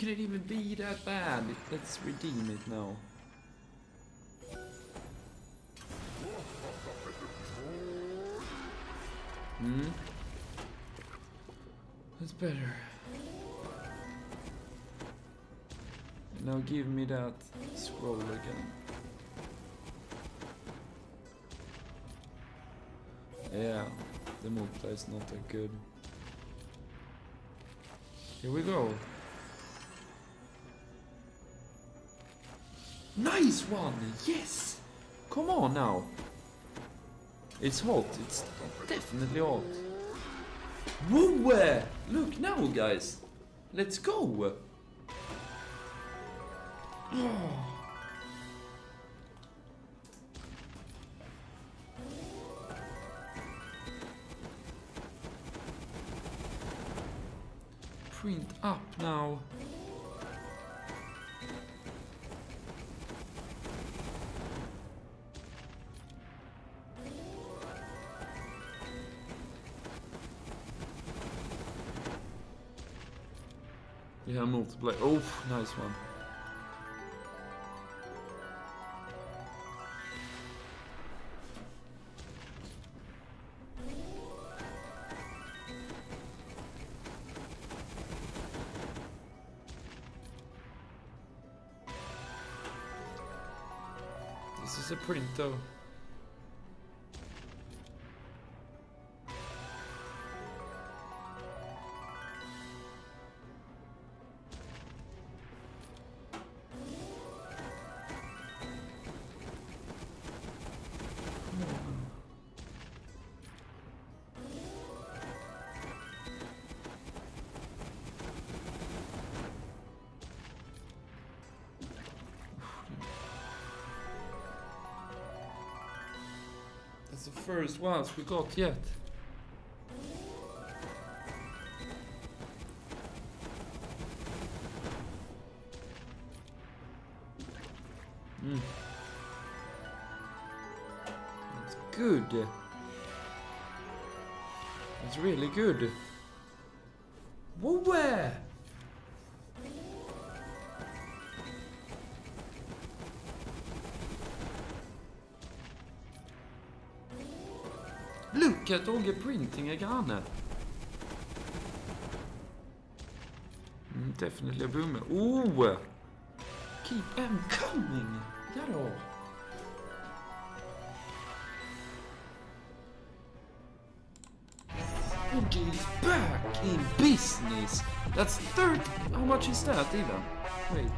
can it even be that bad? Let's redeem it now. Hmm? That's better. Now give me that scroll again. Yeah, the multiplier is not that good. Here we go. Nice one! Yes! Come on now. It's hot. It's definitely hot. Whoa! Look now, guys. Let's go. Print up now. Yeah, multiplier. Oh, nice one. This is a print though. That's the first ones we got yet. Mm. That's good. That's really good. Whoa! At Åge Printing är granne. Mm, definitely a boomer. Oh! Keep them coming! Jadå! Åge is back in business! That's 30... How much is that even? Wait.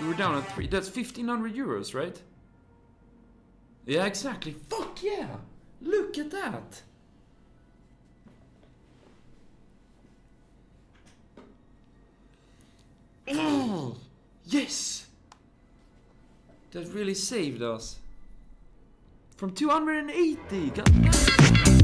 We were down at 3. That's 1500 euros, right? Yeah, exactly. Fuck yeah! Look at that! Oh, yes! That really saved us. From 280! God damn.